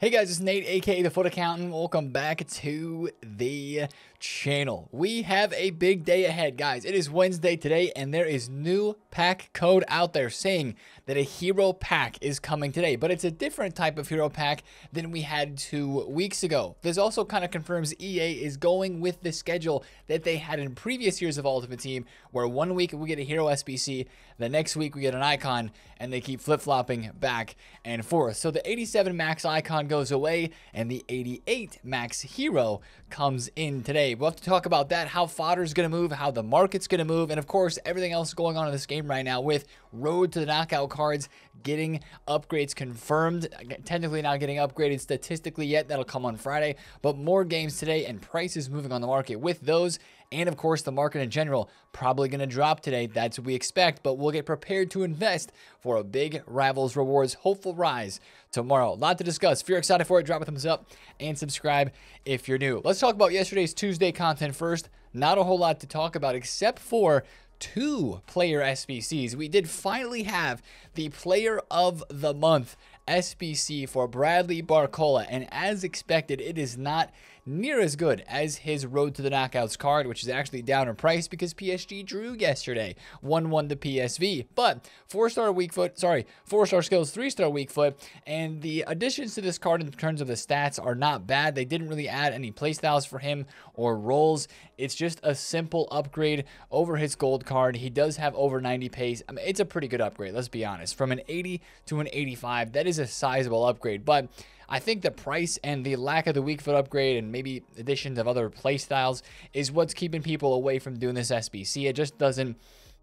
Hey guys, it's Nate, aka The Fut Accountant. Welcome back to the channel. We have a big day ahead, guys. It is Wednesday today, and there is new pack code out there saying that a hero pack is coming today, but it's a different type of hero pack than we had two weeks ago. This also kind of confirms EA is going with the schedule that they had in previous years of Ultimate Team, where one week we get a hero SBC, the next week we get an icon, and they keep flip-flopping back and forth. So the 87 max icon goes away and the 88 max hero comes in today. We'll have to talk about that, how fodder is going to move, how the market's going to move, and of course, everything else going on in this game right now with Road to the Knockout cards getting upgrades confirmed. Technically not getting upgraded statistically yet. That'll come on Friday, but more games today and prices moving on the market with those and of course the market in general probably going to drop today. That's what we expect, but we'll get prepared to invest for a big Rivals Rewards hopeful rise tomorrow. A lot to discuss. If you're excited for it, drop a thumbs up and subscribe if you're new. Let's talk about yesterday's Tuesday content first. Not a whole lot to talk about except for two player SBCs. We did finally have the player of the month SBC for Bradley Barcola, and as expected, it is not near as good as his Road to the Knockouts card, which is actually down in price because PSG drew yesterday, 1-1 to PSV. But 4-star weak foot, sorry, 4-star skills, 3-star weak foot, and the additions to this card in terms of the stats are not bad. They didn't really add any playstyles for him or roles. It's just a simple upgrade over his gold card. He does have over 90 pace. I mean, it's a pretty good upgrade, let's be honest. From an 80 to an 85, that is a sizable upgrade, but I think the price and the lack of the weak foot upgrade and maybe additions of other playstyles is what's keeping people away from doing this SBC. It just doesn't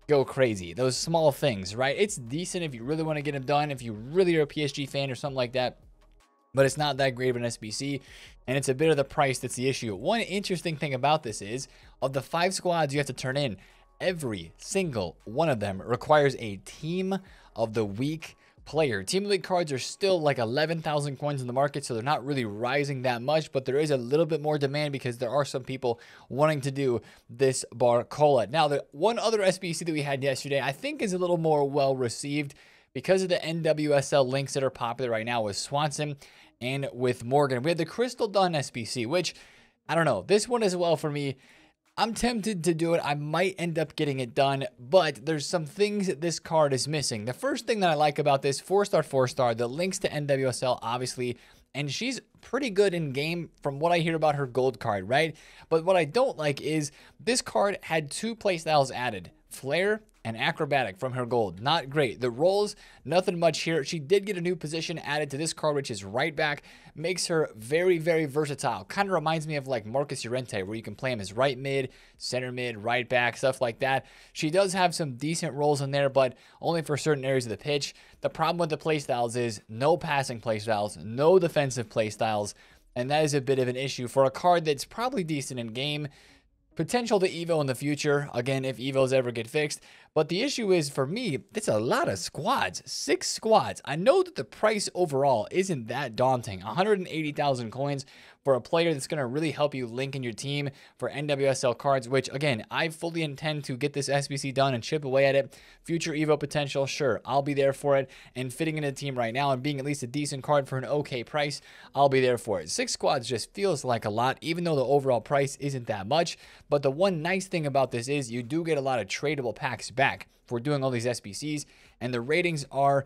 go crazy. Those small things, right? It's decent if you really want to get them done, if you really are a PSG fan or something like that. But it's not that great of an SBC, and it's a bit of the price that's the issue. One interesting thing about this is, of the five squads you have to turn in, every single one of them requires a team of the week player. Team Elite cards are still like 11,000 coins in the market, so they're not really rising that much, but there is a little bit more demand because there are some people wanting to do this Barcola. Now, the one other SBC that we had yesterday, I think is a little more well received because of the NWSL links that are popular right now with Swanson and with Morgan. We had the Crystal Dunn SBC, which I don't know. This one as well for me I'm tempted to do it. I might end up getting it done, but there's some things that this card is missing. The first thing that I like about this, four star, four star, the links to NWSL, obviously, and she's pretty good in game from what I hear about her gold card, right? But what I don't like is this card had two playstyles added, Flare and acrobatic from her gold. Not great. The roles, nothing much here. She did get a new position added to this card, which is right back. Makes her very, very versatile. Kind of reminds me of like Marcos Llorente, where you can play him as right mid, center mid, right back, stuff like that. She does have some decent roles in there, but only for certain areas of the pitch. The problem with the playstyles is no passing playstyles, no defensive playstyles, and that is a bit of an issue for a card that's probably decent in game potential to Evo in the future, again, if Evos ever get fixed. But the issue is, for me, it's a lot of squads. Six squads. I know that the price overall isn't that daunting. 180,000 coins for a player that's going to really help you link in your team for NWSL cards, which again, I fully intend to get this SBC done and chip away at it. Future Evo potential, sure, I'll be there for it. And fitting into the team right now and being at least a decent card for an okay price, I'll be there for it. Six squads just feels like a lot, even though the overall price isn't that much. But the one nice thing about this is you do get a lot of tradable packs back for doing all these SBCs, and the ratings are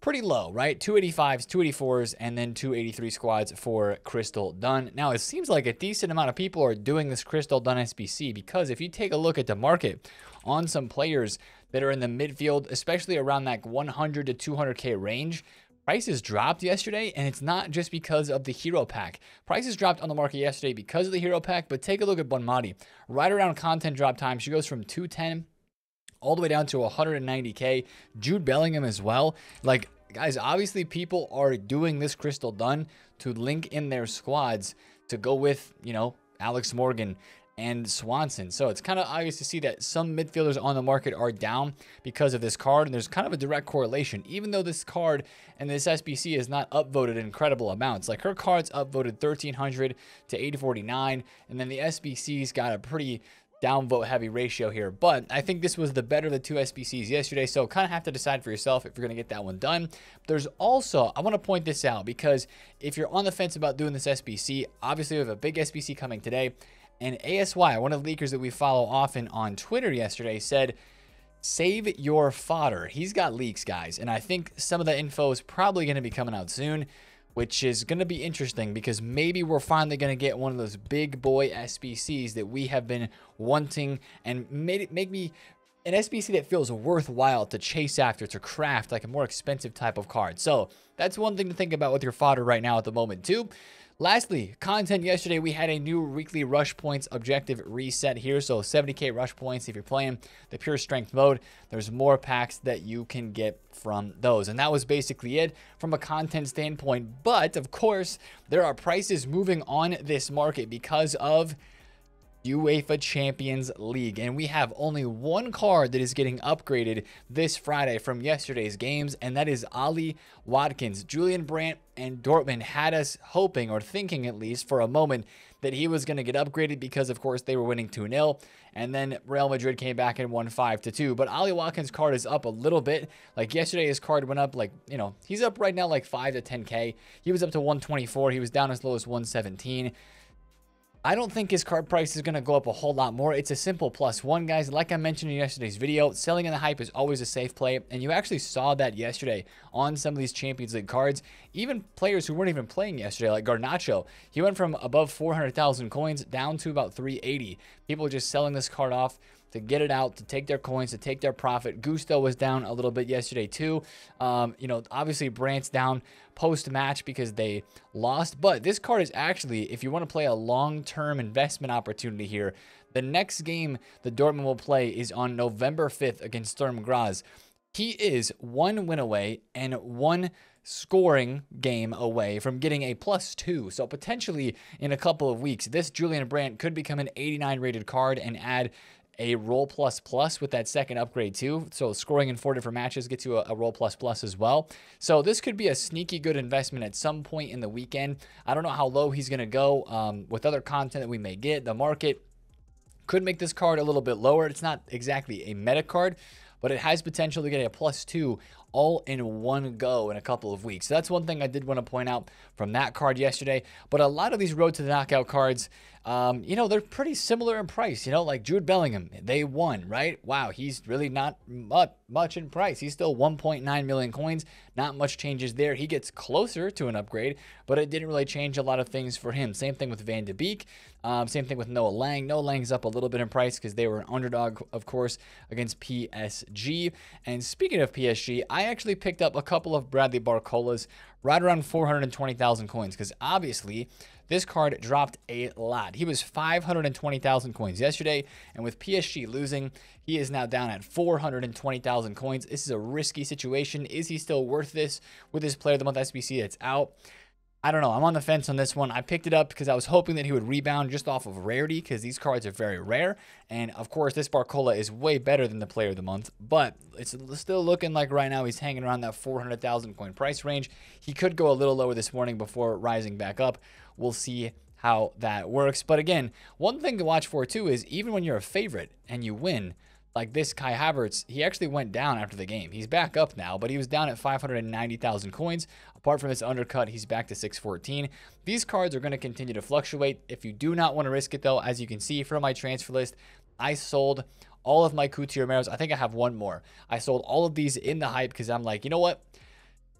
pretty low, right? 285s, 284s, and then 283 squads for Crystal Dunn. Now, it seems like a decent amount of people are doing this Crystal Dunn SBC because if you take a look at the market on some players that are in the midfield, especially around that 100 to 200K range, Prices dropped yesterday, and it's not just because of the hero pack. Prices dropped on the market yesterday because of the hero pack, but take a look at Bonmati. Right around content drop time, she goes from 210 all the way down to 190K. Jude Bellingham as well. Like, guys, obviously people are doing this Crystal Dunn to link in their squads to go with, you know, Alex Morgan and Swanson. So it's kind of obvious to see that some midfielders on the market are down because of this card, and there's kind of a direct correlation. Even though this card and this SBC is not upvoted incredible amounts, like her card's upvoted 1300 to 849, and then the SBC's got a pretty downvote heavy ratio here. But I think this was the better of the two SBCs yesterday. So kind of have to decide for yourself if you're going to get that one done. There's also, I want to point this out because if you're on the fence about doing this SBC, obviously we have a big SBC coming today. And ASY, one of the leakers that we follow often on Twitter yesterday, said, save your fodder. He's got leaks, guys. And I think some of the info is probably going to be coming out soon which is going to be interesting because maybe we're finally going to get one of those big boy SBCs that we have been wanting and made it make me an SBC that feels worthwhile to chase after, to craft like a more expensive type of card. So that's one thing to think about with your fodder right now at the moment too. Lastly, content yesterday, we had a new weekly rush points objective reset here. So 70k rush points if you're playing the pure strength mode. There's more packs that you can get from those. And that was basically it from a content standpoint. But of course, there are prices moving on this market because of UEFA Champions League. And we have only one card that is getting upgraded this Friday from yesterday's games, and that is Ollie Watkins. Julian Brandt and Dortmund had us hoping, or thinking at least for a moment, that he was going to get upgraded because, of course, they were winning 2 0. And then Real Madrid came back and won 5 to 2. But Ollie Watkins' card is up a little bit. Like yesterday, his card went up, like, you know, he's up right now like 5 to 10K. He was up to 124. He was down as low as 117. I don't think his card price is going to go up a whole lot more. It's a simple plus one, guys. Like I mentioned in yesterday's video, selling in the hype is always a safe play. And you actually saw that yesterday on some of these Champions League cards. Even players who weren't even playing yesterday, like Garnacho, he went from above 400,000 coins down to about 380. People just selling this card off to get it out, to take their coins, to take their profit. Gusto was down a little bit yesterday too. Um, you know, obviously Brandt's down post match because they lost, but this card is actually, if you want to play a long-term investment opportunity here, the next game the Dortmund will play is on November 5th against Sturm Graz. He is one win away and one scoring game away from getting a plus two. So potentially in a couple of weeks, this Julian Brandt could become an 89 rated card and add a role plus plus with that second upgrade too. So scoring in four different matches gets you a, a role plus plus as well. So this could be a sneaky good investment at some point in the weekend. I don't know how low he's going to go um, with other content that we may get. The market could make this card a little bit lower. It's not exactly a meta card, but it has potential to get a plus two all in one go in a couple of weeks. So that's one thing I did want to point out from that card yesterday. But a lot of these road to the knockout cards, um, you know, they're pretty similar in price. You know, like Jude Bellingham, they won, right? Wow, he's really not much in price. He's still 1.9 million coins. Not much changes there. He gets closer to an upgrade, but it didn't really change a lot of things for him. Same thing with Van de Beek. Um, same thing with Noah Lang. Noah Lang's up a little bit in price because they were an underdog, of course, against PSG. And speaking of PSG, actually picked up a couple of Bradley Barcolas right around 420,000 coins because obviously this card dropped a lot. He was 520,000 coins yesterday, and with PSG losing, he is now down at 420,000 coins. This is a risky situation. Is he still worth this with his Player of the Month SBC that's out? I don't know. I'm on the fence on this one. I picked it up because I was hoping that he would rebound just off of rarity because these cards are very rare. And of course, this Barcola is way better than the player of the month, but it's still looking like right now he's hanging around that 400,000 coin price range. He could go a little lower this morning before rising back up. We'll see how that works. But again, one thing to watch for too is even when you're a favorite and you win, like this Kai Havertz, he actually went down after the game. He's back up now, but he was down at 590,000 coins. Apart from his undercut, he's back to 614. These cards are going to continue to fluctuate. If you do not want to risk it though, as you can see from my transfer list, I sold all of my Cuti Romeros. I think I have one more. I sold all of these in the hype because I'm like, you know what?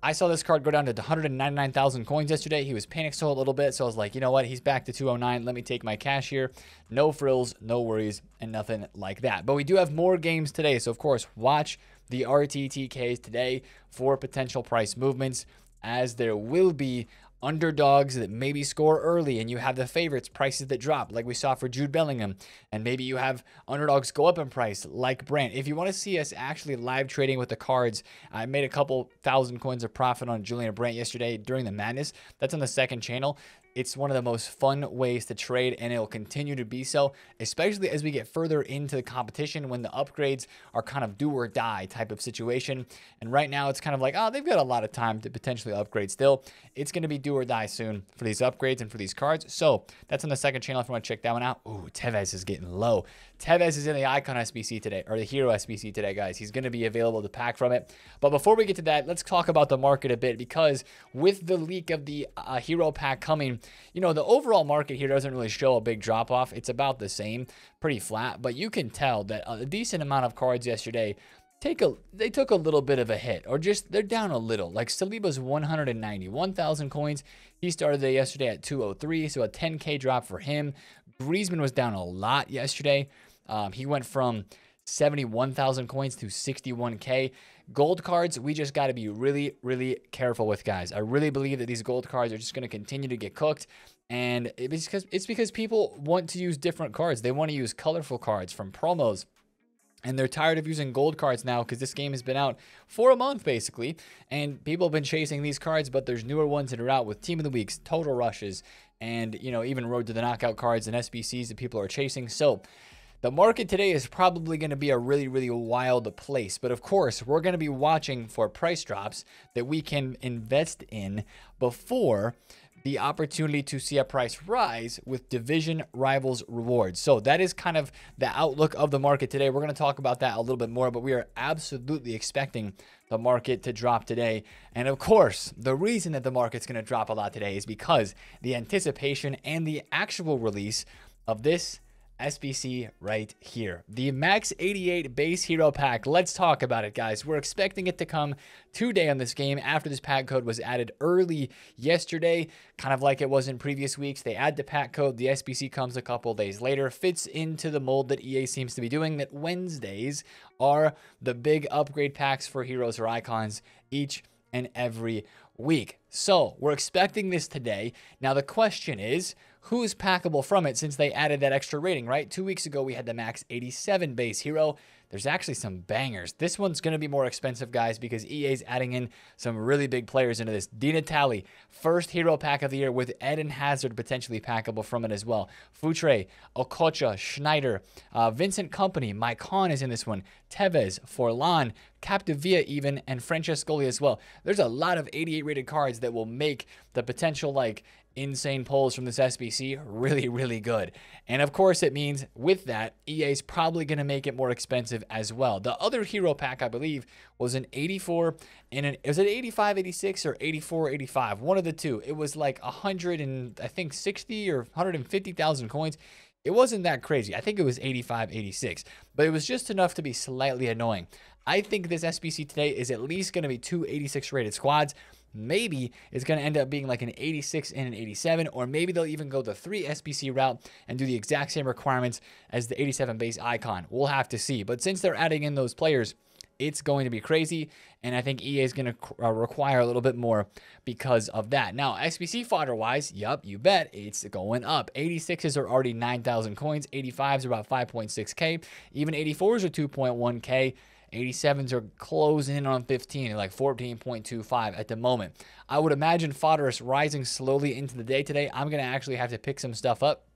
I saw this card go down to 199,000 coins yesterday. He was panicked so a little bit, so I was like, you know what? He's back to 209. Let me take my cash here. No frills, no worries, and nothing like that. But we do have more games today, so of course, watch the RTTKs today for potential price movements, as there will be underdogs that maybe score early and you have the favorites prices that drop like we saw for Jude Bellingham and maybe you have underdogs go up in price like Brandt. If you want to see us actually live trading with the cards, I made a couple thousand coins of profit on Julian Brandt yesterday during the madness. That's on the second channel. It's one of the most fun ways to trade, and it'll continue to be so, especially as we get further into the competition when the upgrades are kind of do or die type of situation. And right now, it's kind of like, oh, they've got a lot of time to potentially upgrade still. It's going to be do or die soon for these upgrades and for these cards. So that's on the second channel if you want to check that one out. Ooh, Tevez is getting low. Tevez is in the Icon SBC today, or the Hero SBC today, guys. He's going to be available to pack from it. But before we get to that, let's talk about the market a bit because with the leak of the uh, Hero pack coming, you know, the overall market here doesn't really show a big drop off. It's about the same, pretty flat, but you can tell that a decent amount of cards yesterday take a they took a little bit of a hit or just they're down a little like Saliba's 191,000 coins he started the yesterday at 203 so a 10k drop for him Griezmann was down a lot yesterday um, he went from 71,000 coins to 61k gold cards we just got to be really really careful with guys. I really believe that these gold cards are just going to continue to get cooked and it's because it's because people want to use different cards. They want to use colorful cards from promos and they're tired of using gold cards now because this game has been out for a month basically and people have been chasing these cards but there's newer ones that are out with team of the weeks total rushes and you know even road to the knockout cards and sbcs that people are chasing. So the market today is probably going to be a really really wild place but of course we're going to be watching for price drops that we can invest in before the opportunity to see a price rise with division rivals rewards. So that is kind of the outlook of the market today. We're going to talk about that a little bit more, but we are absolutely expecting the market to drop today. And of course, the reason that the market's going to drop a lot today is because the anticipation and the actual release of this SBC right here. The Max 88 base hero pack. Let's talk about it, guys. We're expecting it to come today on this game after this pack code was added early yesterday, kind of like it was in previous weeks. They add the pack code, the SBC comes a couple days later, fits into the mold that EA seems to be doing, that Wednesdays are the big upgrade packs for heroes or icons each and every week. So we're expecting this today. Now, the question is, who's packable from it since they added that extra rating, right? Two weeks ago, we had the max 87 base hero. There's actually some bangers. This one's going to be more expensive, guys, because EA's adding in some really big players into this. Di Natale, first hero pack of the year with Eden Hazard potentially packable from it as well. Futre, Okocha, Schneider, uh, Vincent Kompany, Mike Hahn is in this one. Tevez, Forlan, Capdevila even, and Francescoli as well. There's a lot of 88 rated cards that will make the potential like insane pulls from this SBC really, really good. And of course, it means with that, EA is probably going to make it more expensive as well. The other hero pack, I believe, was an 84 and an, was it 85, 86 or 84, 85? One of the two. It was like 100 and I think 60 or 150,000 coins. It wasn't that crazy. I think it was 85, 86, but it was just enough to be slightly annoying. I think this SBC today is at least going to be two 86 rated squads maybe it's going to end up being like an 86 and an 87, or maybe they'll even go the three SBC route and do the exact same requirements as the 87 base icon. We'll have to see. But since they're adding in those players, it's going to be crazy, and I think EA is going to uh, require a little bit more because of that. Now, SBC fodder wise, yup, you bet it's going up. 86s are already 9,000 coins, 85s are about 5.6k, even 84s are 2.1k. 87s are closing in on 15, like 14.25 at the moment. I would imagine fodder is rising slowly into the day today. I'm going to actually have to pick some stuff up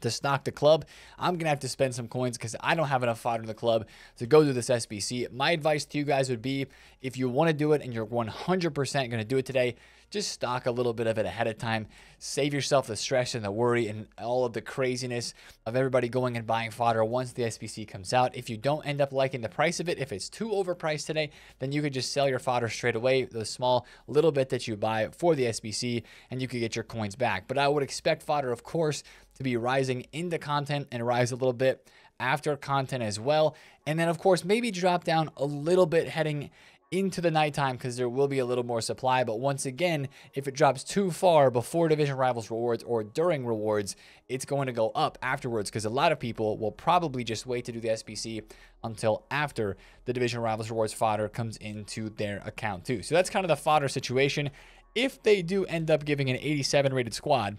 to stock the club, I'm going to have to spend some coins because I don't have enough fodder in the club to go do this SBC. My advice to you guys would be if you want to do it and you're 100% going to do it today, just stock a little bit of it ahead of time. Save yourself the stress and the worry and all of the craziness of everybody going and buying fodder once the SBC comes out. If you don't end up liking the price of it, if it's too overpriced today, then you could just sell your fodder straight away, the small little bit that you buy for the SBC, and you could get your coins back. But I would expect fodder, of course, to be rising into content and rise a little bit after content as well. And then, of course, maybe drop down a little bit heading into the nighttime because there will be a little more supply. But once again, if it drops too far before Division Rivals rewards or during rewards, it's going to go up afterwards because a lot of people will probably just wait to do the SBC until after the Division Rivals rewards fodder comes into their account too. So that's kind of the fodder situation. If they do end up giving an 87 rated squad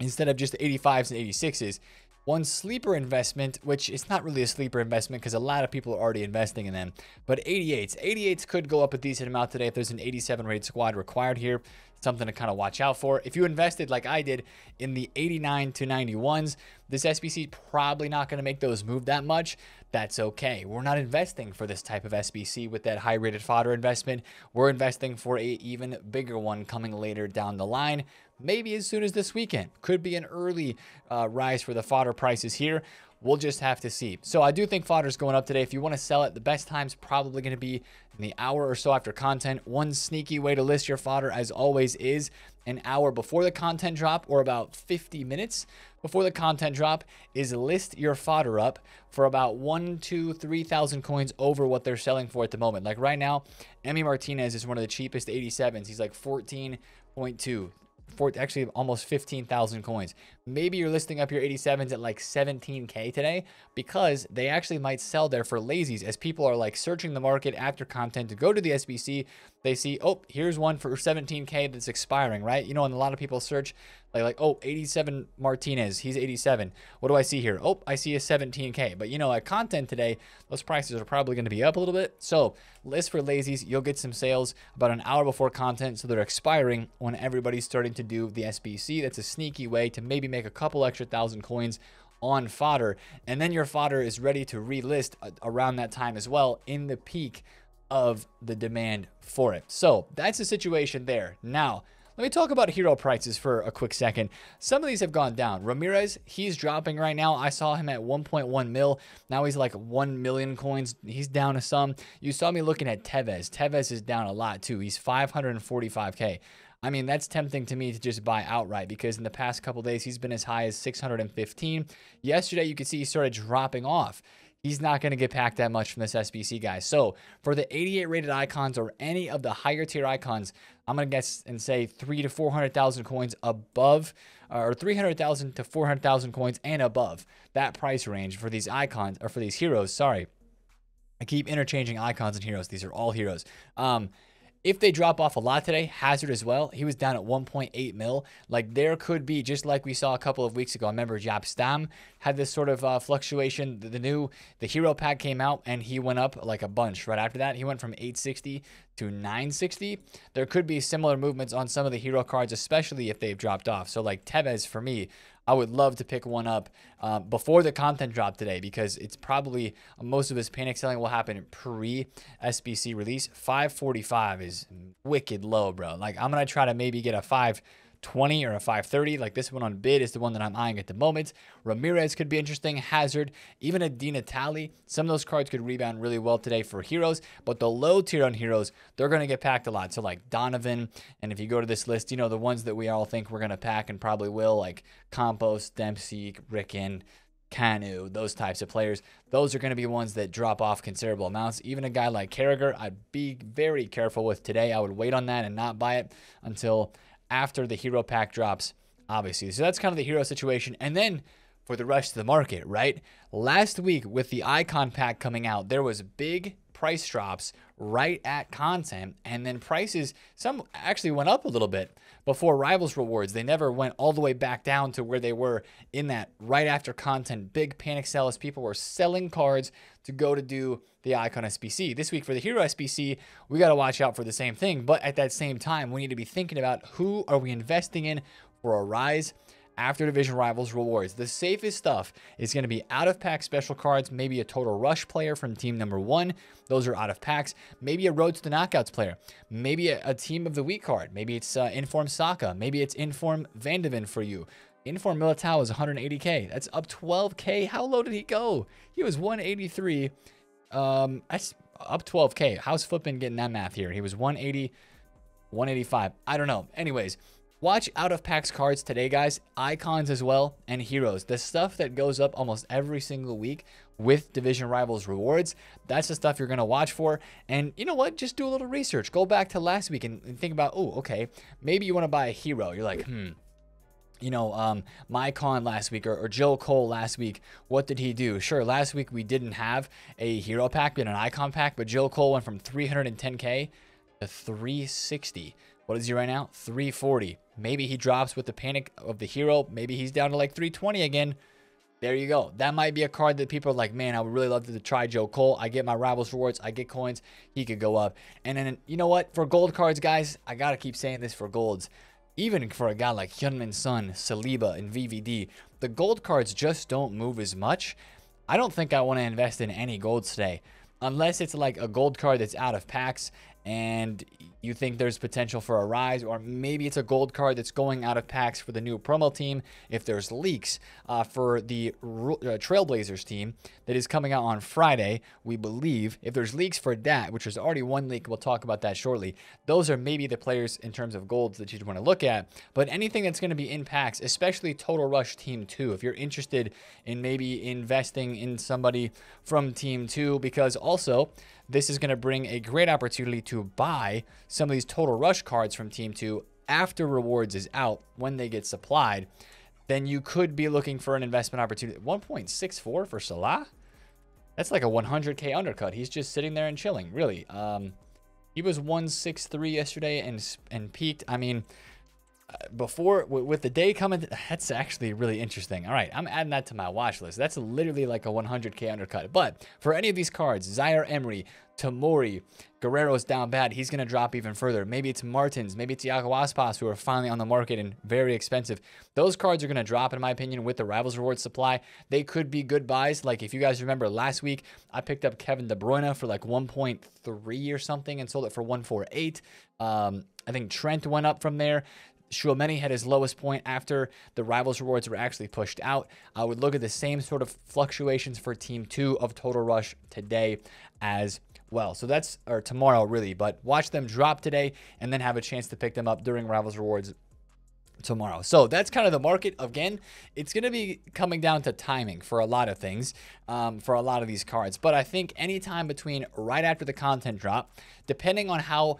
instead of just 85s and 86s, one sleeper investment, which is not really a sleeper investment because a lot of people are already investing in them, but 88s. 88s could go up a decent amount today if there's an 87 rated squad required here. Something to kind of watch out for. If you invested like I did in the 89 to 91s, this SBC probably not going to make those move that much. That's okay. We're not investing for this type of SBC with that high rated fodder investment. We're investing for a even bigger one coming later down the line maybe as soon as this weekend. Could be an early uh, rise for the fodder prices here. We'll just have to see. So I do think fodder is going up today. If you want to sell it, the best time's probably going to be in the hour or so after content. One sneaky way to list your fodder, as always, is an hour before the content drop or about 50 minutes before the content drop is list your fodder up for about one, two, one, two, three thousand coins over what they're selling for at the moment. Like right now, Emi Martinez is one of the cheapest 87s. He's like 14.2 for actually almost 15,000 coins. Maybe you're listing up your 87s at like 17k today because they actually might sell there for lazies as people are like searching the market after content to go to the SBC. They see, oh, here's one for 17k that's expiring, right? You know, and a lot of people search like, like, oh, 87 Martinez, he's 87. What do I see here? Oh, I see a 17K. But you know, at content today, those prices are probably going to be up a little bit. So list for lazies, you'll get some sales about an hour before content. So they're expiring when everybody's starting to do the SBC. That's a sneaky way to maybe make a couple extra thousand coins on fodder. And then your fodder is ready to relist around that time as well in the peak of the demand for it. So that's the situation there. Now, let me talk about hero prices for a quick second. Some of these have gone down. Ramirez, he's dropping right now. I saw him at 1.1 mil. Now he's like 1 million coins. He's down to some. You saw me looking at Tevez. Tevez is down a lot too. He's 545k. I mean, that's tempting to me to just buy outright because in the past couple days, he's been as high as 615. Yesterday, you could see he started dropping off he's not going to get packed that much from this SBC, guy. So for the 88 rated icons or any of the higher tier icons, I'm going to guess and say three to 400,000 coins above or 300,000 to 400,000 coins and above that price range for these icons or for these heroes. Sorry. I keep interchanging icons and heroes. These are all heroes. Um, if they drop off a lot today, Hazard as well, he was down at 1.8 mil. Like there could be, just like we saw a couple of weeks ago. I remember Jaap Stam had this sort of uh, fluctuation. The, the, new, the hero pack came out and he went up like a bunch right after that. He went from 860 to 960. There could be similar movements on some of the hero cards, especially if they've dropped off. So like Tevez for me, I would love to pick one up uh, before the content drop today because it's probably most of his panic selling will happen pre SBC release. 545 is wicked low, bro. Like I'm gonna try to maybe get a five 20 or a 530. Like this one on bid is the one that I'm eyeing at the moment. Ramirez could be interesting. Hazard, even a Dina Natale. Some of those cards could rebound really well today for heroes, but the low tier on heroes, they're going to get packed a lot. So like Donovan, and if you go to this list, you know, the ones that we all think we're going to pack and probably will, like Campos, Dempsey, Ricken, Kanu, those types of players, those are going to be ones that drop off considerable amounts. Even a guy like Carragher, I'd be very careful with today. I would wait on that and not buy it until after the hero pack drops, obviously. So that's kind of the hero situation. And then for the rest of the market, right? Last week with the icon pack coming out, there was big price drops right at content and then prices some actually went up a little bit before rivals rewards they never went all the way back down to where they were in that right after content. Big panic sell as people were selling cards to go to do the icon SBC this week for the hero SBC we got to watch out for the same thing but at that same time we need to be thinking about who are we investing in for a rise after division rivals rewards. The safest stuff is going to be out of pack special cards, maybe a total rush player from team number one. Those are out of packs. Maybe a road to the knockouts player. Maybe a, a team of the week card. Maybe it's uh, Inform Saka. Maybe it's Inform Van de for you. Inform Militao is 180k. That's up 12k. How low did he go? He was 183. Um, that's up 12k. How's FUTBIN getting that math here? He was 180, 185. I don't know. Anyways, Watch out of packs cards today, guys. Icons as well, and heroes. The stuff that goes up almost every single week with Division Rivals rewards. That's the stuff you're going to watch for. And you know what? Just do a little research. Go back to last week and, and think about, oh, okay, maybe you want to buy a hero. You're like, hmm, you know, um, Maicon last week or, or, Joe Cole last week, what did he do? Sure, last week we didn't have a hero pack, had an icon pack, but Joe Cole went from 310k to 360. What is he right now? 340. Maybe he drops with the panic of the hero. Maybe he's down to like 320 again. there you go. That might be a card that people are like, man, I would really love to try Joe Cole. I get my rivals rewards, I get coins, he could go up. And then you know what? For gold cards, guys, I gotta keep saying this for golds. Even for a guy like Heung-min Son, Saliba, and VVD, the gold cards just don't move as much. I don't think I want to invest in any golds today. Unless it's like a gold card that's out of packs and you think there's potential for a rise, or maybe it's a gold card that's going out of packs for the new promo team. If there's leaks uh, for the uh, Trailblazers team that is coming out on Friday, we believe. If there's leaks for that, which is already one leak, we'll talk about that shortly. Those are maybe the players in terms of golds that you'd want to look at. But anything that's going to be in packs, especially Total Rush Team 2, if you're interested in maybe investing in somebody from Team 2, because also, this is going to bring a great opportunity to buy some of these total rush cards from Team 2 after rewards is out when they get supplied. Then you could be looking for an investment opportunity. 1.64 for Salah? That's like a 100k undercut. He's just sitting there and chilling, really. Um, he was 163 yesterday and and peaked. I mean, before with the day coming that's actually really interesting all right i'm adding that to my watch list that's literally like a 100k undercut but for any of these cards zaire emery Tomori, Guerrero's down bad. He's going to drop even further. Maybe it's Martins. Maybe it's Iago Aspas who are finally on the market and very expensive. Those cards are going to drop, in my opinion, with the Rivals Reward supply. They could be good buys. Like if you guys remember last week, I picked up Kevin De Bruyne for like 1.3 or something and sold it for 148. Um, I think Trent went up from there. Tchouameni had his lowest point after the rivals rewards were actually pushed out. I would look at the same sort of fluctuations for team two of Total Rush today as well. So that's or tomorrow really, but watch them drop today and then have a chance to pick them up during rivals rewards tomorrow. So that's kind of the market. Again, it's going to be coming down to timing for a lot of things, um, for a lot of these cards. But I think anytime between right after the content drop, depending on how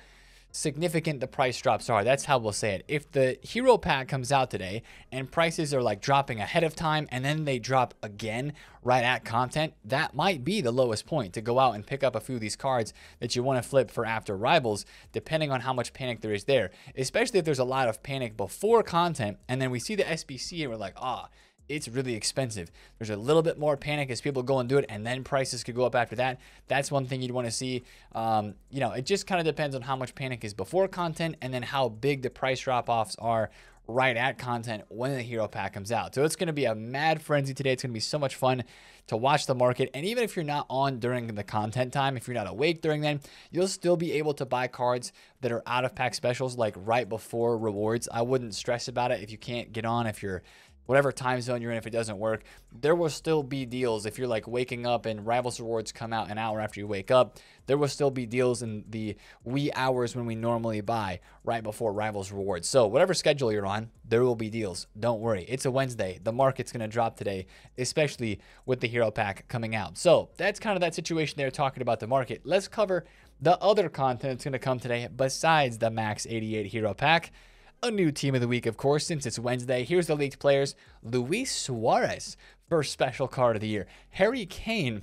significant the price drops are. That's how we'll say it. If the hero pack comes out today and prices are like dropping ahead of time and then they drop again right at content, that might be the lowest point to go out and pick up a few of these cards that you want to flip for after rivals, depending on how much panic there is there. Especially if there's a lot of panic before content and then we see the SBC and we're like, ah, oh, it's really expensive. There's a little bit more panic as people go and do it, and then prices could go up after that. That's one thing you'd want to see. Um, you know, it just kind of depends on how much panic is before content, and then how big the price drop offs are right at content when the hero pack comes out. So it's going to be a mad frenzy today. It's going to be so much fun to watch the market. And even if you're not on during the content time, if you're not awake during then, you'll still be able to buy cards that are out of pack specials like right before rewards. I wouldn't stress about it if you can't get on, if you're whatever time zone you're in, if it doesn't work, there will still be deals. If you're like waking up and Rivals Rewards come out an hour after you wake up, there will still be deals in the wee hours when we normally buy right before Rivals Rewards. So, whatever schedule you're on, there will be deals. Don't worry. It's a Wednesday. The market's going to drop today, especially with the Hero Pack coming out. So, that's kind of that situation there talking about the market. Let's cover the other content that's going to come today besides the Max 88 Hero Pack a new team of the week, of course, since it's Wednesday. Here's the leaked players Luis Suarez, first special card of the year. Harry Kane,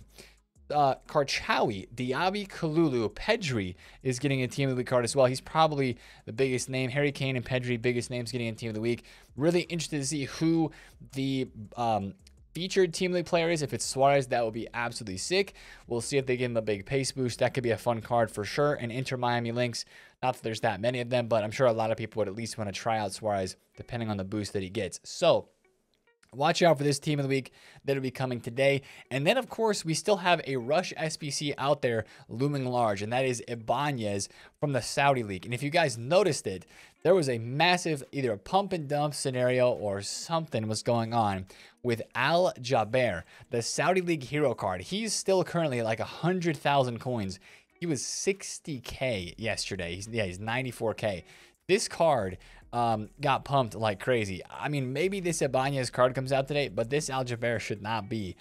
uh, Karchawi, Diaby Kalulu, Pedri is getting a team of the week card as well. He's probably the biggest name. Harry Kane and Pedri, biggest names getting a team of the week. Really interested to see who the um, featured team league player is. If it's Suarez, that would be absolutely sick. We'll see if they give him a big pace boost. That could be a fun card for sure. And Inter Miami links. Not that there's that many of them, but I'm sure a lot of people would at least want to try out Suarez depending on the boost that he gets. So Watch out for this team of the week that'll be coming today. And then, of course, we still have a Rush SBC out there looming large, and that is Ibanez from the Saudi League. And if you guys noticed it, there was a massive either a pump and dump scenario or something was going on with Al Jaber, the Saudi League hero card. He's still currently like 100,000 coins. He was 60K yesterday. He's, yeah, he's 94K. This card um, got pumped like crazy. I mean, maybe this Ibanez card comes out today, but this Aljaber should not be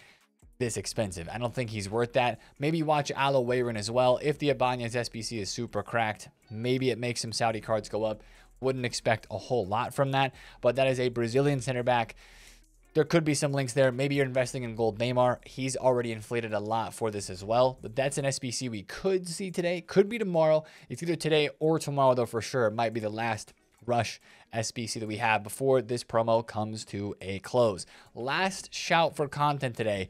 this expensive. I don't think he's worth that. Maybe watch Al-Owairan as well. If the Ibanez SBC is super cracked, maybe it makes some Saudi cards go up. Wouldn't expect a whole lot from that, but that is a Brazilian center back. There could be some links there. Maybe you're investing in gold Neymar. He's already inflated a lot for this as well. But that's an SBC we could see today. Could be tomorrow. It's either today or tomorrow, though, for sure. It might be the last Rush SBC that we have before this promo comes to a close. Last shout for content today.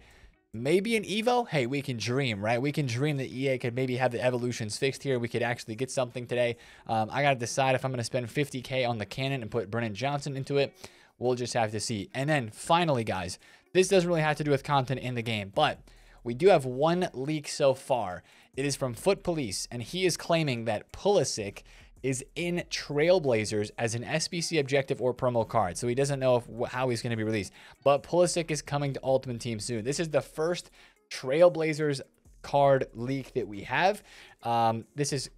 Maybe an Evo? Hey, we can dream, right? We can dream that EA could maybe have the evolutions fixed here. We could actually get something today. Um, I got to decide if I'm going to spend 50K on the cannon and put Brennan Johnson into it. We'll just have to see. And then finally, guys, this doesn't really have to do with content in the game, but we do have one leak so far. It is from Foot Police, and he is claiming that Pulisic is in Trailblazers as an SBC objective or promo card. So he doesn't know if, how he's going to be released. But Pulisic is coming to Ultimate Team soon. This is the first Trailblazers card leak that we have. Um, this is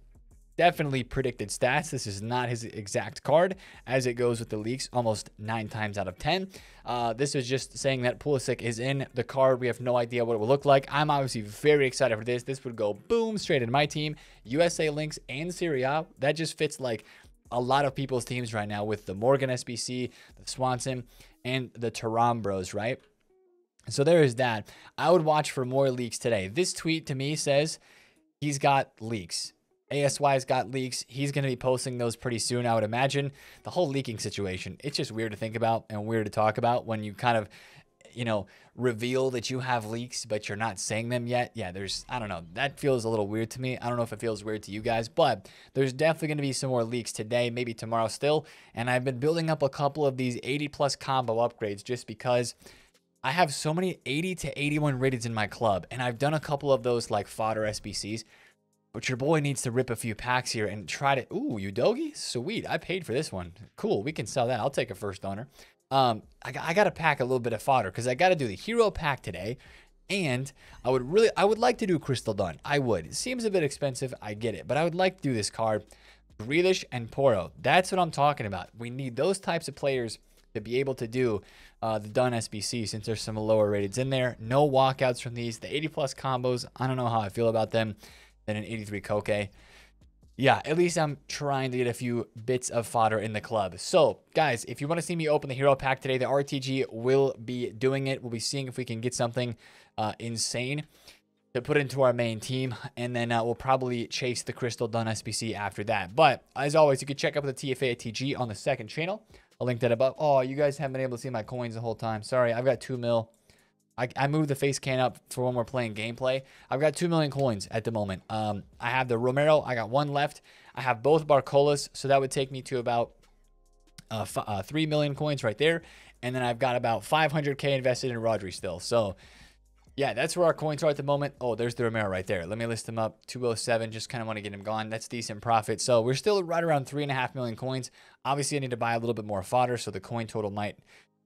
definitely predicted stats. This is not his exact card, as it goes with the leaks almost nine times out of 10. Uh, this is just saying that Pulisic is in the card. We have no idea what it will look like. I'm obviously very excited for this. This would go boom straight into my team. USA links and Serie A. That just fits like a lot of people's teams right now with the Morgan SBC, the Swanson, and the Taram Bros, right? So there is that. I would watch for more leaks today. This tweet to me says he's got leaks. ASY's got leaks. He's going to be posting those pretty soon, I would imagine. The whole leaking situation, it's just weird to think about and weird to talk about when you kind of, you know, reveal that you have leaks, but you're not saying them yet. Yeah, there's, I don't know, that feels a little weird to me. I don't know if it feels weird to you guys, but there's definitely going to be some more leaks today, maybe tomorrow still. And I've been building up a couple of these 80 plus combo upgrades just because. I have so many 80 to 81 rated in my club, and I've done a couple of those like fodder SBCs but your boy needs to rip a few packs here and try to. Ooh, Udogie? Sweet. I paid for this one. Cool. We can sell that. I'll take a first owner. Um, I, I got to pack a little bit of fodder because I got to do the hero pack today. And I would really, I would like to do Crystal Dunn. I would. It seems a bit expensive. I get it. But I would like to do this card. Grealish and Porro. That's what I'm talking about. We need those types of players to be able to do uh, the Dunn SBC since there's some lower rateds in there. No walkouts from these. The 80 plus combos, I don't know how I feel about them than an 83 Koke. Yeah, at least I'm trying to get a few bits of fodder in the club. So, guys, if you want to see me open the hero pack today, the RTG will be doing it. We'll be seeing if we can get something uh, insane to put into our main team, and then uh, we'll probably chase the Crystal Dunn SBC after that. But as always, you can check out the TFA TG on the second channel. I'll link that above. Oh, you guys haven't been able to see my coins the whole time. Sorry, I've got two mil. I, I moved the face can up for when we're playing gameplay. I've got 2 million coins at the moment. Um, I have the Romero. I got one left. I have both Barcolas, so that would take me to about uh, uh, 3 million coins right there. And then I've got about 500k invested in Rodri still. So, yeah, that's where our coins are at the moment. Oh, there's the Romero right there. Let me list them up. 207. Just kind of want to get him gone. That's decent profit. So we're still right around 3.5 million coins. Obviously, I need to buy a little bit more fodder, so the coin total might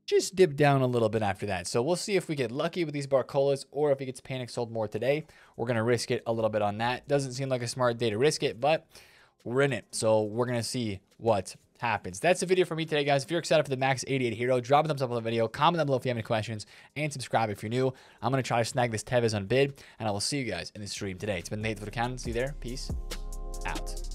just dip down a little bit after that. So we'll see if we get lucky with these Barcolas or if he gets panic sold more today. We're going to risk it a little bit on that. Doesn't seem like a smart day to risk it, but we're in it. So we're going to see what happens. That's the video for me today, guys. If you're excited for the Max 88 Hero, drop a thumbs up on the video, comment down below if you have any questions, and subscribe if you're new. I'm going to try to snag this Tevez on bid, and I will see you guys in the stream today. It's been Nate for the Cannon. See you there. Peace out.